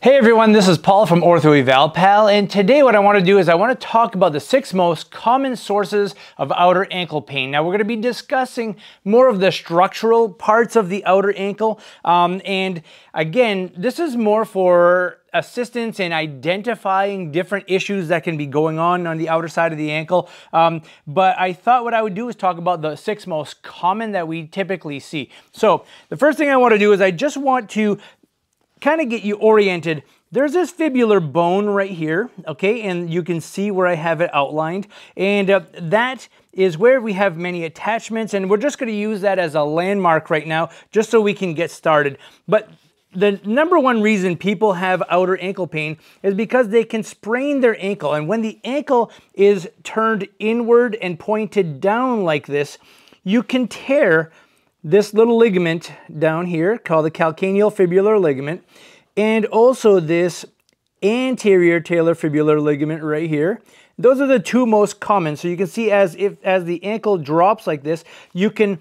Hey everyone, this is Paul from Ortho Eval Pal, and today what I want to do is I want to talk about the six most common sources of outer ankle pain. Now we're going to be discussing more of the structural parts of the outer ankle, um, and again, this is more for assistance in identifying different issues that can be going on on the outer side of the ankle. Um, but I thought what I would do is talk about the six most common that we typically see. So the first thing I want to do is I just want to kind of get you oriented, there's this fibular bone right here, okay, and you can see where I have it outlined, and uh, that is where we have many attachments, and we're just going to use that as a landmark right now, just so we can get started. But the number one reason people have outer ankle pain is because they can sprain their ankle, and when the ankle is turned inward and pointed down like this, you can tear this little ligament down here called the calcaneal fibular ligament and also this anterior talar fibular ligament right here. Those are the two most common. So you can see as if as the ankle drops like this, you can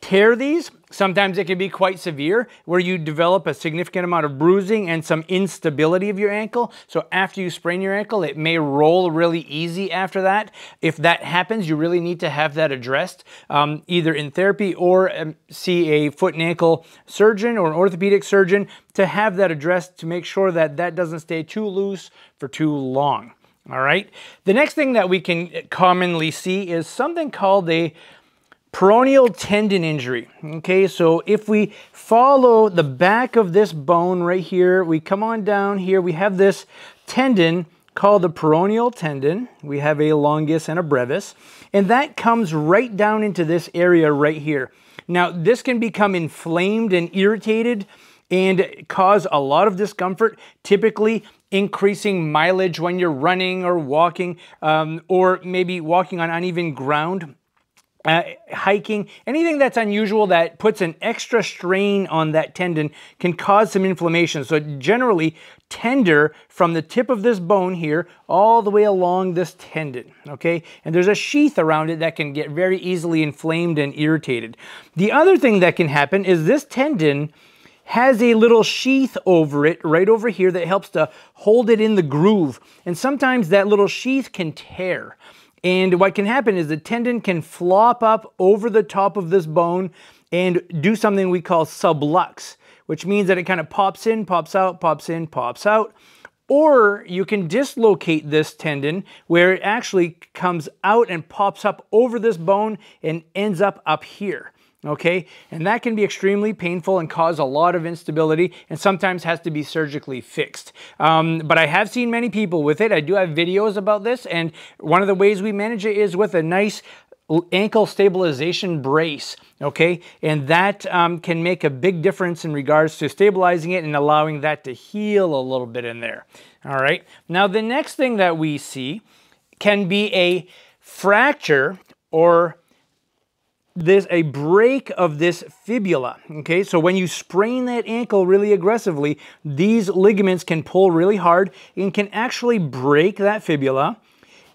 tear these Sometimes it can be quite severe where you develop a significant amount of bruising and some instability of your ankle. So after you sprain your ankle, it may roll really easy after that. If that happens, you really need to have that addressed um, either in therapy or um, see a foot and ankle surgeon or an orthopedic surgeon to have that addressed to make sure that that doesn't stay too loose for too long. All right. The next thing that we can commonly see is something called a Peroneal tendon injury. Okay, so if we follow the back of this bone right here, we come on down here, we have this tendon called the peroneal tendon. We have a longus and a brevis, and that comes right down into this area right here. Now, this can become inflamed and irritated and cause a lot of discomfort, typically increasing mileage when you're running or walking, um, or maybe walking on uneven ground uh, hiking, anything that's unusual that puts an extra strain on that tendon can cause some inflammation. So generally tender from the tip of this bone here all the way along this tendon, okay? And there's a sheath around it that can get very easily inflamed and irritated. The other thing that can happen is this tendon has a little sheath over it right over here that helps to hold it in the groove. And sometimes that little sheath can tear. And what can happen is the tendon can flop up over the top of this bone and do something we call sublux, which means that it kind of pops in, pops out, pops in, pops out. Or you can dislocate this tendon where it actually comes out and pops up over this bone and ends up up here okay? And that can be extremely painful and cause a lot of instability and sometimes has to be surgically fixed. Um, but I have seen many people with it. I do have videos about this and one of the ways we manage it is with a nice ankle stabilization brace, okay? And that um, can make a big difference in regards to stabilizing it and allowing that to heal a little bit in there, all right? Now, the next thing that we see can be a fracture or this a break of this fibula okay? So when you sprain that ankle really aggressively these ligaments can pull really hard and can actually break that fibula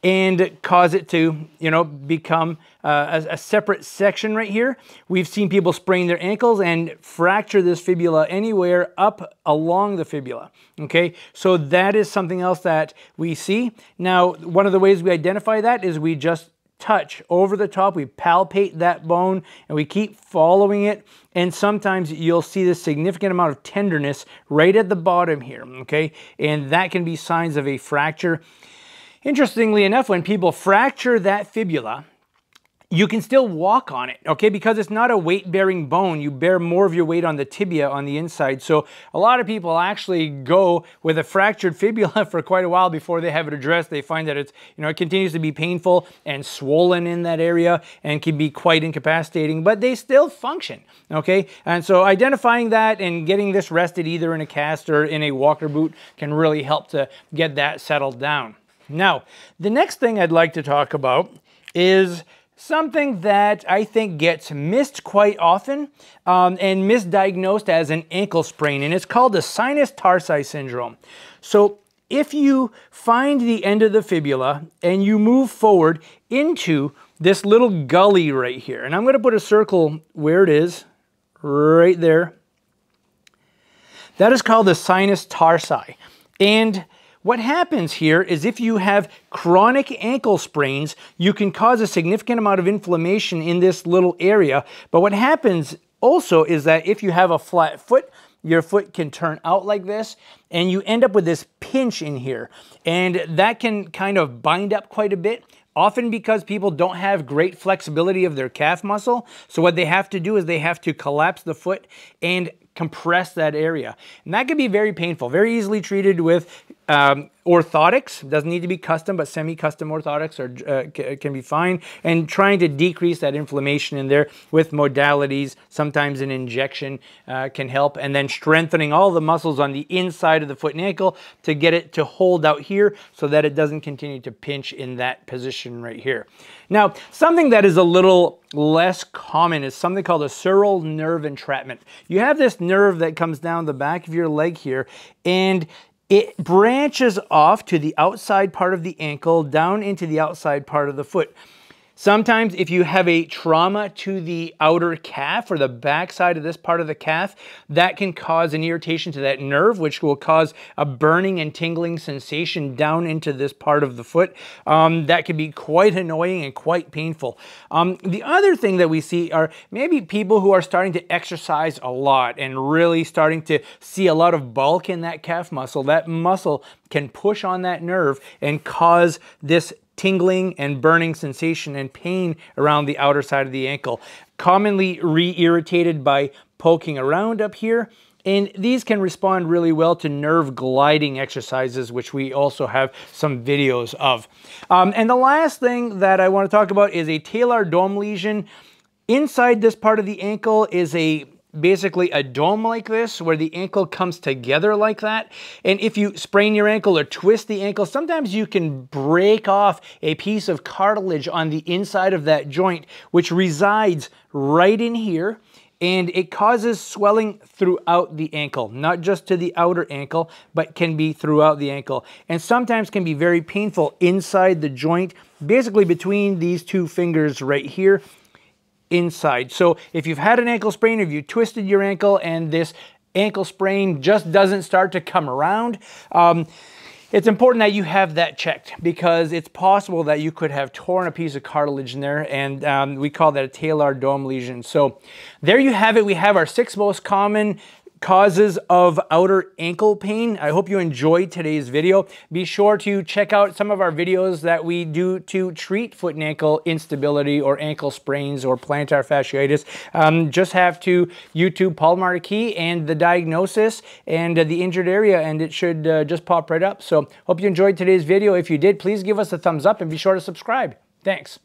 and cause it to you know become uh, a, a, separate section right here. We've seen people sprain their ankles and fracture this fibula anywhere up along the fibula okay? So that is something else that we see. Now one of the ways we identify that is we just touch over the top. We palpate that bone and we keep following it. And sometimes you'll see this significant amount of tenderness right at the bottom here, okay? And that can be signs of a fracture. Interestingly enough, when people fracture that fibula, you can still walk on it, okay? Because it's not a weight-bearing bone. You bear more of your weight on the tibia on the inside. So a lot of people actually go with a fractured fibula for quite a while before they have it addressed. They find that it's, you know, it continues to be painful and swollen in that area and can be quite incapacitating, but they still function, okay? And so identifying that and getting this rested either in a cast or in a walker boot can really help to get that settled down. Now, the next thing I'd like to talk about is Something that I think gets missed quite often um, and misdiagnosed as an ankle sprain, and it's called the sinus tarsi syndrome. So if you find the end of the fibula and you move forward into this little gully right here, and I'm going to put a circle where it is, right there. That is called the sinus tarsi. And what happens here is if you have chronic ankle sprains, you can cause a significant amount of inflammation in this little area. But what happens also is that if you have a flat foot, your foot can turn out like this and you end up with this pinch in here. And that can kind of bind up quite a bit often because people don't have great flexibility of their calf muscle. So what they have to do is they have to collapse the foot and compress that area. And that can be very painful, very easily treated with um, orthotics. Doesn't need to be custom, but semi-custom orthotics are, uh, can be fine. And trying to decrease that inflammation in there with modalities, sometimes an injection uh, can help. And then strengthening all the muscles on the inside of the foot and ankle to get it to hold out here so that it doesn't continue to pinch in that position right here. Now, something that is a little less common is something called a sural nerve entrapment. You have this nerve that comes down the back of your leg here, and it branches off to the outside part of the ankle down into the outside part of the foot. Sometimes if you have a trauma to the outer calf or the back side of this part of the calf, that can cause an irritation to that nerve, which will cause a burning and tingling sensation down into this part of the foot. Um, that can be quite annoying and quite painful. Um, the other thing that we see are maybe people who are starting to exercise a lot and really starting to see a lot of bulk in that calf muscle. That muscle can push on that nerve and cause this tingling and burning sensation and pain around the outer side of the ankle, commonly re-irritated by poking around up here. And these can respond really well to nerve gliding exercises, which we also have some videos of. Um, and the last thing that I want to talk about is a talar dome lesion. Inside this part of the ankle is a basically a dome like this where the ankle comes together like that. And if you sprain your ankle or twist the ankle, sometimes you can break off a piece of cartilage on the inside of that joint, which resides right in here. And it causes swelling throughout the ankle, not just to the outer ankle, but can be throughout the ankle. And sometimes can be very painful inside the joint, basically between these two fingers right here inside. So if you've had an ankle sprain, if you twisted your ankle and this ankle sprain just doesn't start to come around, um, it's important that you have that checked because it's possible that you could have torn a piece of cartilage in there and um, we call that a talar dome lesion. So there you have it. We have our six most common causes of outer ankle pain. I hope you enjoyed today's video. Be sure to check out some of our videos that we do to treat foot and ankle instability or ankle sprains or plantar fasciitis. Um, just have to YouTube Paul Marquis and the diagnosis and uh, the injured area and it should uh, just pop right up. So hope you enjoyed today's video. If you did, please give us a thumbs up and be sure to subscribe. Thanks.